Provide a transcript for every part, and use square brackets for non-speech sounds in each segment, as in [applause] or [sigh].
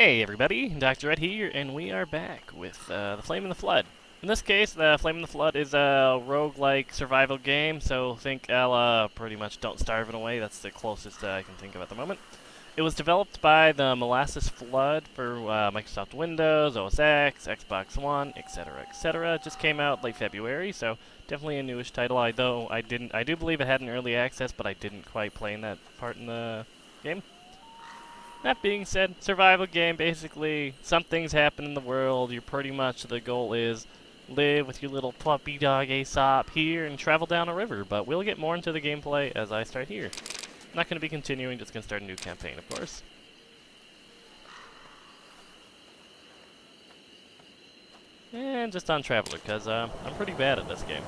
Hey everybody, Dr. Ette here, and we are back with uh, The Flame in the Flood. In this case, The Flame in the Flood is a roguelike survival game, so think a pretty much Don't Starve in a way, that's the closest uh, I can think of at the moment. It was developed by the Molasses Flood for uh, Microsoft Windows, OS X, Xbox One, etc., etc. Just came out late February, so definitely a newish title. Although I didn't, I do believe it had an early access, but I didn't quite play in that part in the game. That being said, survival game, basically, something's happened in the world, you're pretty much, the goal is live with your little puppy dog Aesop here and travel down a river, but we'll get more into the gameplay as I start here. Not going to be continuing, just going to start a new campaign, of course. And just on Traveler, because uh, I'm pretty bad at this game.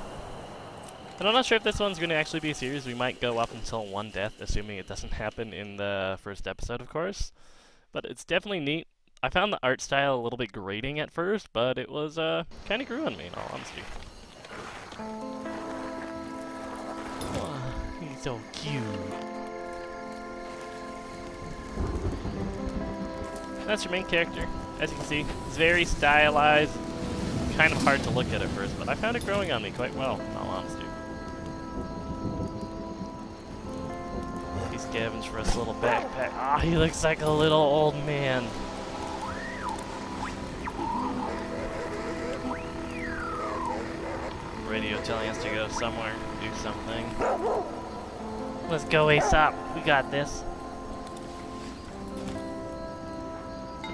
And I'm not sure if this one's going to actually be a series. We might go up until one death, assuming it doesn't happen in the first episode, of course. But it's definitely neat. I found the art style a little bit grating at first, but it was uh, kind of grew on me, in all honesty. Oh, he's so cute. That's your main character. As you can see, it's very stylized. Kind of hard to look at at first, but I found it growing on me quite well, in all honesty. Scavenge for his little backpack. Ah, oh, he looks like a little old man. Radio telling us to go somewhere, do something. Let's go, Aesop. We got this.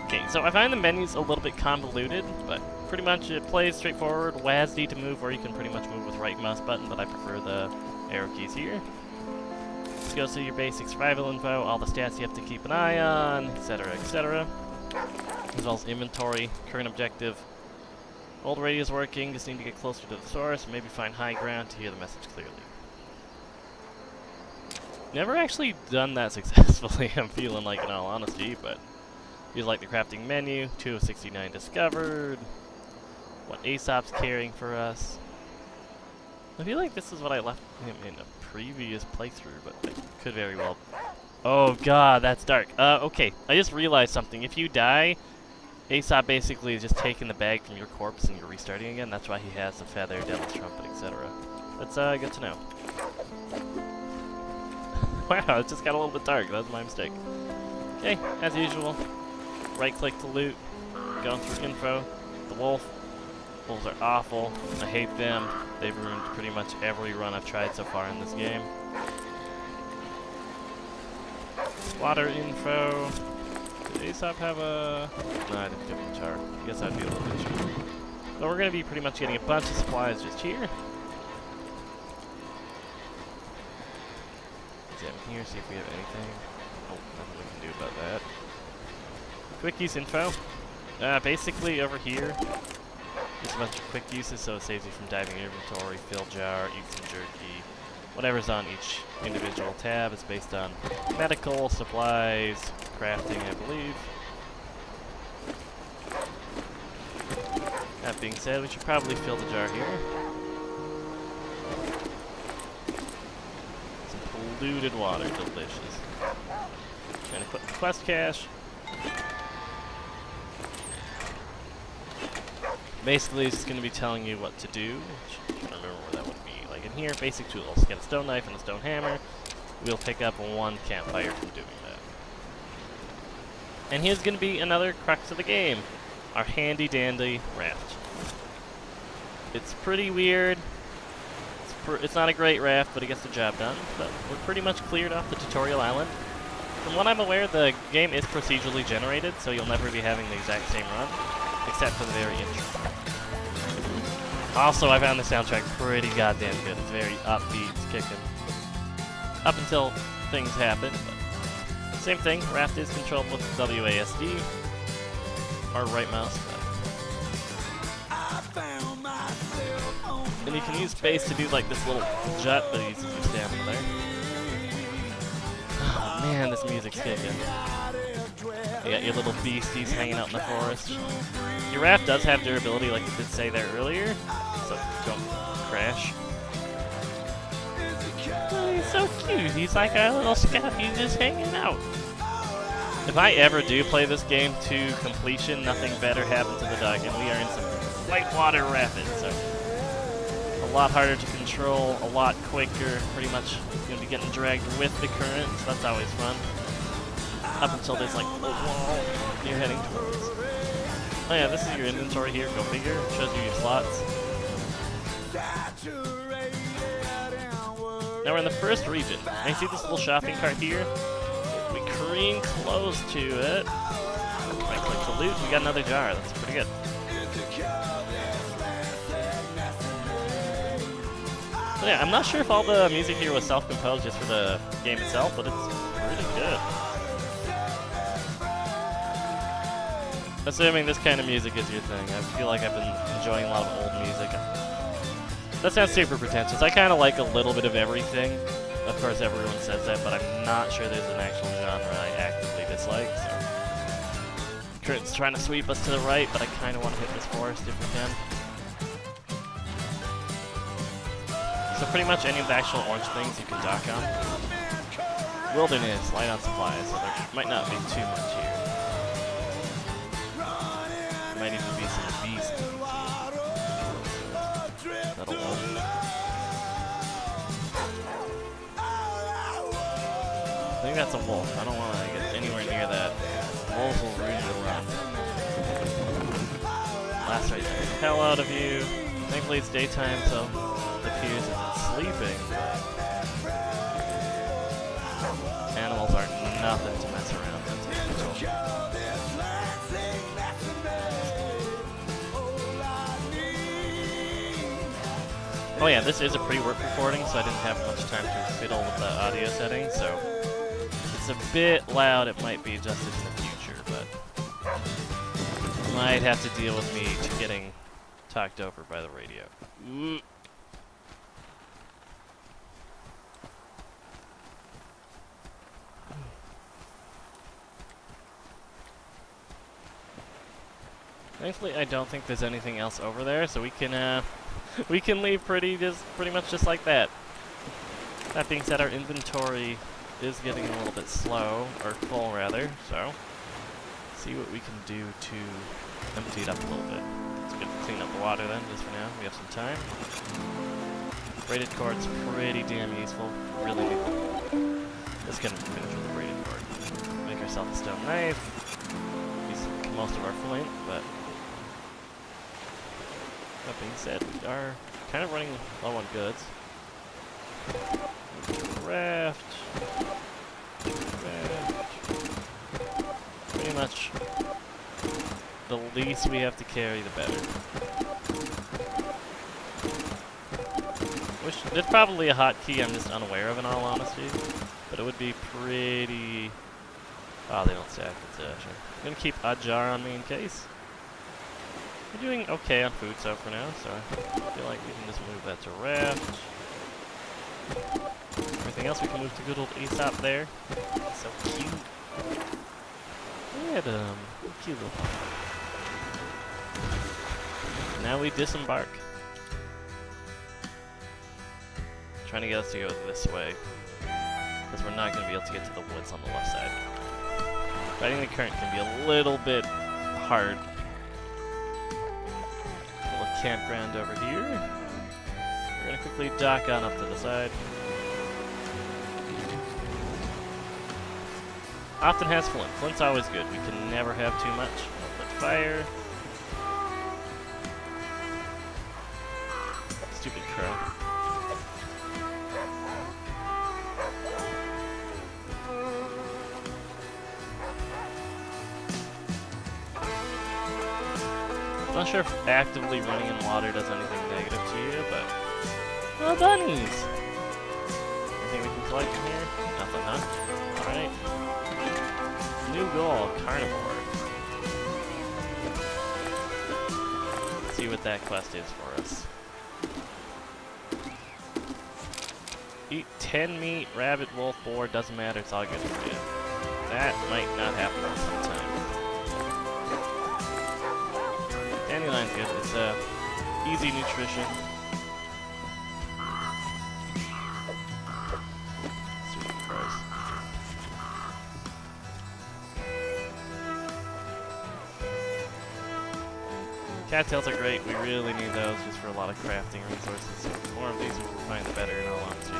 Okay, so I find the menus a little bit convoluted, but pretty much it plays straightforward. WASD to move, or you can pretty much move with right mouse button, but I prefer the arrow keys here go through your basic survival info, all the stats you have to keep an eye on, etc., etc. As well as inventory, current objective. Old radio's working, just need to get closer to the source, maybe find high ground to hear the message clearly. Never actually done that [laughs] successfully, I'm feeling like in all honesty, but here's like the crafting menu, 2 of 69 discovered, what Aesop's carrying for us. I feel like this is what I left him in previous playthrough, but it could very well... Oh god, that's dark. Uh, okay, I just realized something. If you die, Aesop basically is just taking the bag from your corpse and you're restarting again. That's why he has the feather, devil's trumpet, etc. That's uh, good to know. [laughs] wow, it just got a little bit dark. That was my mistake. Okay, as usual, right-click to loot, going through info, the wolf, Wolves are awful. I hate them. They've ruined pretty much every run I've tried so far in this game. Water info. Did Aesop have a... No, I didn't give him a char. I guess that'd be a little bit cheaper. So we're going to be pretty much getting a bunch of supplies just here. Examine here, see if we have anything. Oh, nothing we can do about that. Quick use info. Uh, basically, over here, there's a bunch of quick uses, so it saves you from diving inventory, fill jar, eat some jerky, whatever's on each individual tab. It's based on medical, supplies, crafting, I believe. That being said, we should probably fill the jar here. Some polluted water, delicious. Gonna quest cache. Basically, it's going to be telling you what to do, I remember where that would be. Like in here, basic tools. Get a stone knife and a stone hammer. We'll pick up one campfire from doing that. And here's going to be another crux of the game. Our handy-dandy raft. It's pretty weird. It's, pr it's not a great raft, but it gets the job done. But we're pretty much cleared off the tutorial island. From what I'm aware, the game is procedurally generated, so you'll never be having the exact same run except for the very intro. Also, I found the soundtrack pretty goddamn good. It's very upbeat, it's kicking. Up until things happen, same thing. Raft is controlled with WASD or right mouse. And you can use space to do like this little jut, but you just stand there. Oh man, this music's kicking. You got your little beasties hanging out in the forest. Raft does have durability, like I did say there earlier, so don't crash. Oh, he's so cute. He's like a little Scabby just hanging out. If I ever do play this game to completion, nothing better happens to the dock, and we are in some whitewater rapids, so a lot harder to control, a lot quicker, pretty much going to be getting dragged with the current, so that's always fun. Up until there's like a wall you're heading towards. Oh yeah, this is your inventory here, go figure, shows you your slots. Now we're in the first region. Now you see this little shopping cart here? We cream close to it. Right click to loot, we got another jar, that's pretty good. Yeah, I'm not sure if all the music here was self-composed just for the game itself, but it's pretty good. Assuming this kind of music is your thing. I feel like I've been enjoying a lot of old music. That sounds super pretentious. I kind of like a little bit of everything. Of course, everyone says that, but I'm not sure there's an actual genre I actively dislike, so... Curtain's trying to sweep us to the right, but I kind of want to hit this forest if we can. So pretty much any of the actual orange things you can dock on. Wilderness, light on supplies, so there might not be too much here. Think that's a wolf. I don't want to get anywhere near that. Wolves will ruin the run. Last right there. Hell out of you. Thankfully it's daytime, so it appears it's sleeping. Animals are nothing to mess around with. Oh yeah, this is a pre-work recording, so I didn't have much time to fiddle with the audio settings, so bit loud, it might be adjusted in the future, but might have to deal with me getting talked over by the radio. Thankfully, I don't think there's anything else over there, so we can uh, [laughs] we can leave pretty just pretty much just like that. That being said, our inventory is getting a little bit slow, or full rather, so see what we can do to empty it up a little bit. It's good to clean up the water then, just for now. We have some time. Braided cord's pretty damn useful. Really need Let's get finish with the braided cord. Make ourselves a stone knife. Use most of our flint, but that being said, we are kind of running low on goods. Raft. Much the least we have to carry, the better. Which, it's probably a hotkey I'm just unaware of in all honesty, but it would be pretty... Oh, they don't stack, it's uh, sure. I'm gonna keep a jar on me in case. We're doing okay on food so for now, so I feel like we can just move that to raft. Everything else we can move to good old Aesop there. So cute. Cute um, little Now we disembark. Trying to get us to go this way. Because we're not going to be able to get to the woods on the left side. Fighting the current can be a little bit hard Little campground over here. We're gonna quickly dock on up to the side. Often has flint. Flint's always good. We can never have too much. Fire. Stupid crow. not sure if actively running in water does anything negative to you, but... Oh, bunnies! Anything we can collect in here? Nothing, huh? New goal, carnivore. Let's see what that quest is for us. Eat 10 meat, rabbit, wolf, boar, doesn't matter, it's all good for you. That might not happen sometime. Dandelion's good. It's uh, easy nutrition. Cattails are great. We really need those just for a lot of crafting resources. So the more of these we find, the better, in all honesty.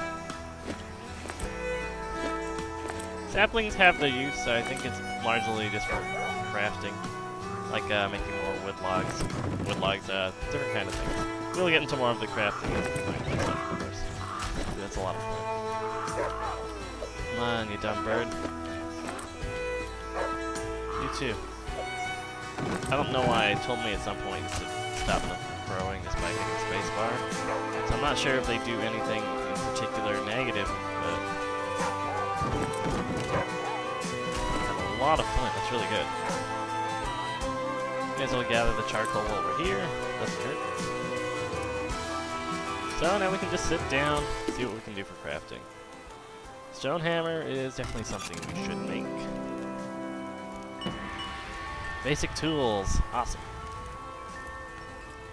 Saplings have their use. So I think it's largely just for crafting, like uh, making more wood logs, wood logs, uh, different kind of things. We'll get into more of the crafting of course. That's a lot of fun. Come on, you dumb bird. You too. I don't know why it told me at some point to stop them from growing just by hitting the space bar. So I'm not sure if they do anything in particular negative, but a lot of flint, that's really good. May as well gather the charcoal over here. Doesn't hurt. So now we can just sit down, see what we can do for crafting. Stone hammer is definitely something we should make. Basic tools. Awesome.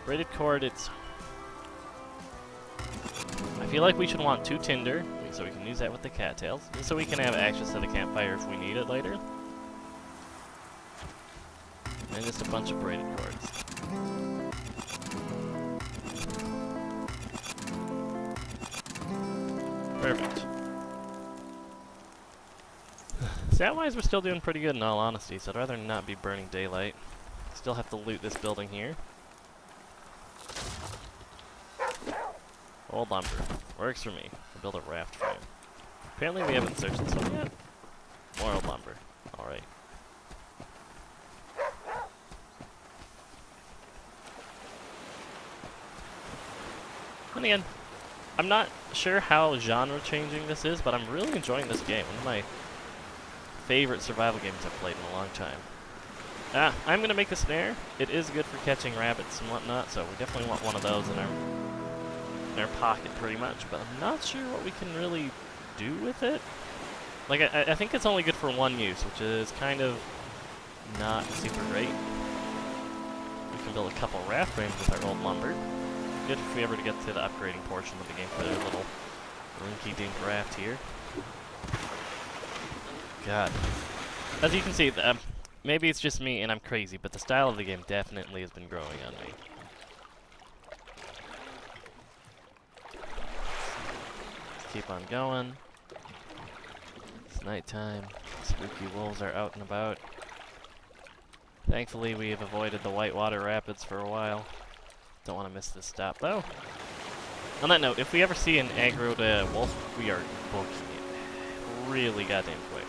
Braided cord, it's... I feel like we should want two tinder, so we can use that with the cattails, so we can have access to the campfire if we need it later. And just a bunch of braided cords. Stat-wise, we're still doing pretty good in all honesty, so I'd rather not be burning daylight. Still have to loot this building here. Old lumber. Works for me. We'll build a raft frame. Apparently we haven't searched this one yet. More old lumber. Alright. And again, I'm not sure how genre changing this is, but I'm really enjoying this game. One of my favorite survival games I've played in a long time. Ah, I'm going to make a snare. It is good for catching rabbits and whatnot, so we definitely want one of those in our, in our pocket pretty much, but I'm not sure what we can really do with it. Like, I, I think it's only good for one use, which is kind of not super great. We can build a couple raft frames with our old lumber. Good if we ever get to the upgrading portion of the game for their little rinky-dink raft here. God. As you can see, um, maybe it's just me and I'm crazy, but the style of the game definitely has been growing on me. Let's keep on going. It's nighttime. Spooky wolves are out and about. Thankfully, we have avoided the Whitewater Rapids for a while. Don't want to miss this stop, though. On that note, if we ever see an aggroed uh, wolf, we are booking it really goddamn quick.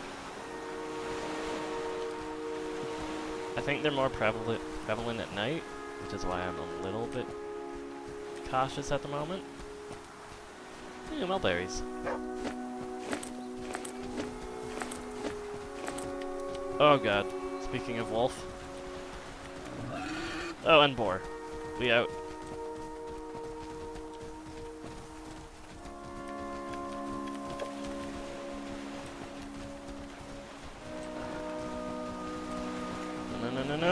I think they're more prevalent prevalent at night, which is why I'm a little bit cautious at the moment. Yeah, mulberries. Oh god. Speaking of wolf. Oh, and boar. We out.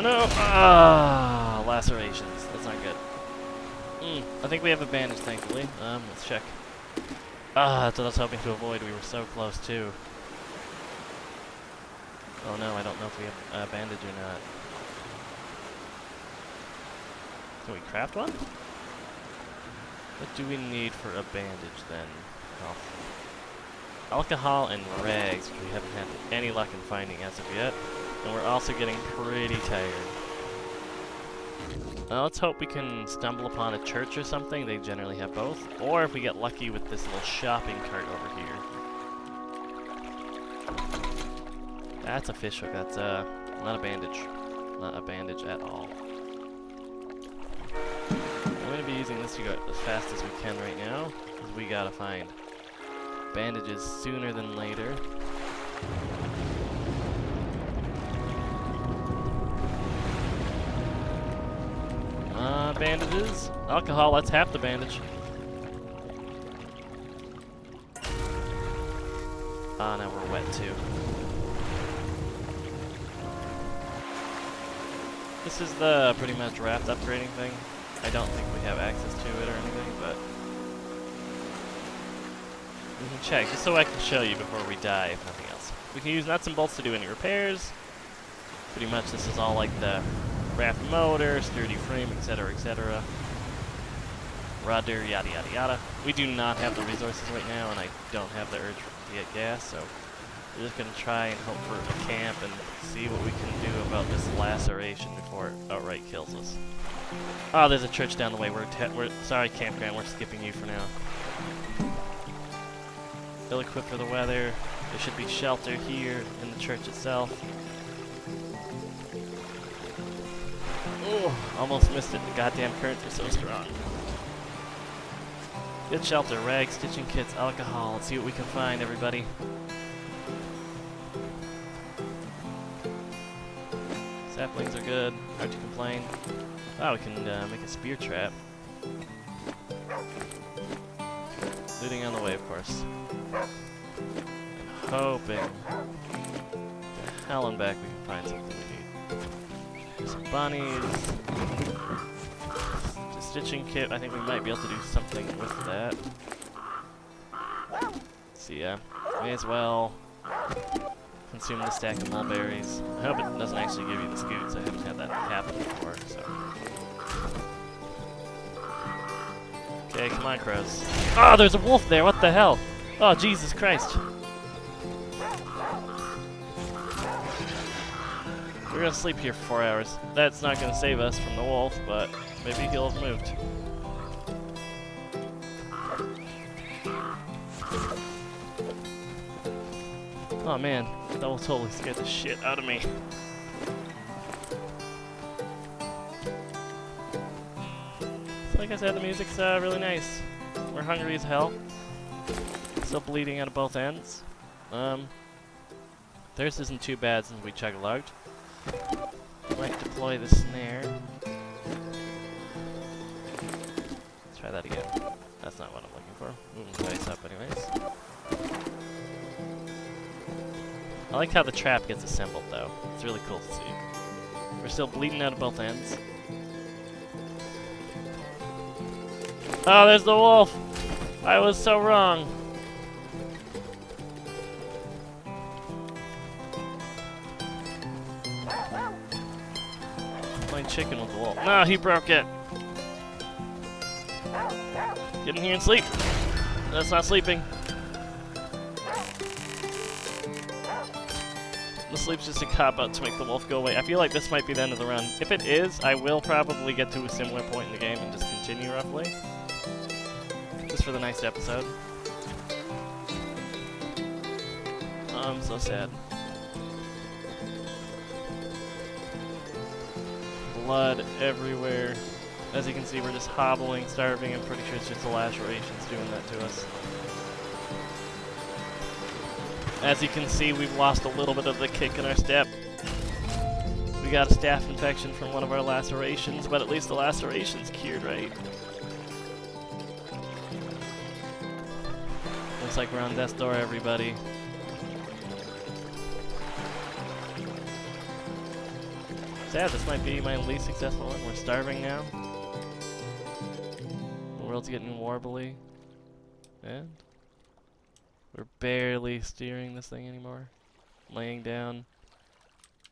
No! Ah, lacerations. That's not good. Mm, I think we have a bandage, thankfully. Um, let's check. Ah, that's what I was hoping to avoid. We were so close, too. Oh no, I don't know if we have a bandage or not. Can we craft one? What do we need for a bandage then? Oh. Alcohol and rags, we haven't had any luck in finding as of yet. And we're also getting pretty tired. Now let's hope we can stumble upon a church or something. They generally have both. Or if we get lucky with this little shopping cart over here. That's a fish hook. That's uh, not a bandage. Not a bandage at all. I'm going to be using this to go as fast as we can right now. Because we got to find bandages sooner than later. Bandages. Alcohol, that's half the bandage. Ah, now we're wet too. This is the pretty much raft upgrading thing. I don't think we have access to it or anything, but we can check just so I can show you before we die, if nothing else. We can use nuts and bolts to do any repairs. Pretty much this is all like the craft motor, sturdy frame, etc., etc. Rudder, yada yada yada. We do not have the resources right now, and I don't have the urge to get gas, so we're just gonna try and hope for a camp and see what we can do about this laceration before it outright kills us. Oh, there's a church down the way. We're, we're sorry, campground. We're skipping you for now. Ill-equipped for the weather. There should be shelter here in the church itself. Almost missed it. The goddamn currents are so strong. Good shelter, rags, stitching kits, alcohol. Let's see what we can find, everybody. Saplings are good. Hard to complain. Oh, we can uh, make a spear trap. Looting on the way, of course. And hoping to back we can find something bunnies. The stitching kit, I think we might be able to do something with that. So yeah, may as well consume the stack of mulberries. I hope it doesn't actually give you the scoots. I haven't had that happen before, so. Okay, come on, crows. Oh, there's a wolf there! What the hell? Oh, Jesus Christ. We're gonna sleep here for four hours. That's not gonna save us from the wolf, but maybe he'll have moved. Oh man, that will totally scare the shit out of me. So like I said, the music's uh, really nice. We're hungry as hell. Still bleeding out of both ends. Um, theirs isn't too bad since we chug-a-lugged. Might deploy the snare. Let's try that again. That's not what I'm looking for. Mm, Moving dice up anyways. I like how the trap gets assembled, though. It's really cool to see. We're still bleeding out of both ends. Oh, there's the wolf! I was so wrong. No, he broke it. Get in here and sleep. That's not sleeping. The sleep's just a cop-out to make the wolf go away. I feel like this might be the end of the run. If it is, I will probably get to a similar point in the game and just continue roughly. Just for the next episode. Oh, I'm so sad. Blood everywhere. As you can see, we're just hobbling, starving. I'm pretty sure it's just the lacerations doing that to us. As you can see, we've lost a little bit of the kick in our step. We got a staph infection from one of our lacerations, but at least the laceration's cured, right? Looks like we're on death's door, everybody. Sad, this might be my least successful one. We're starving now. The world's getting warbly. And we're barely steering this thing anymore. Laying down,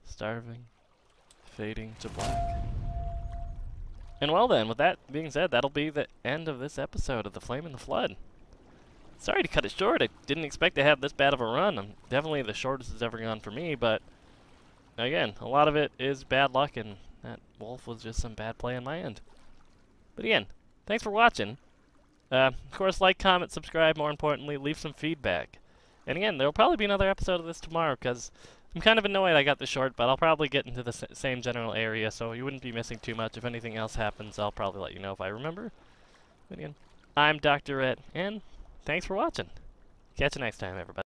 starving, fading to black. And well then, with that being said, that'll be the end of this episode of The Flame in the Flood. Sorry to cut it short, I didn't expect to have this bad of a run. I'm definitely the shortest it's ever gone for me, but again, a lot of it is bad luck, and that wolf was just some bad play on my end. But again, thanks for watching. Uh, of course, like, comment, subscribe, more importantly, leave some feedback. And again, there will probably be another episode of this tomorrow, because I'm kind of annoyed I got this short, but I'll probably get into the same general area, so you wouldn't be missing too much. If anything else happens, I'll probably let you know if I remember. But again, I'm Dr. Ette, and thanks for watching. Catch you next time, everybody.